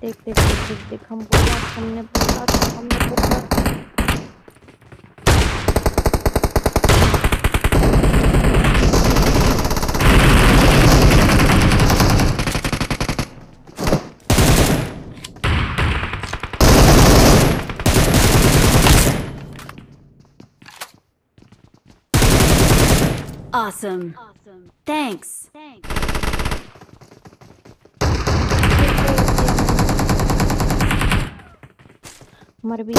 देख देख देख देख देख हम बोला हमने बोला था हमने बोला था Awesome. Thanks. मर भी।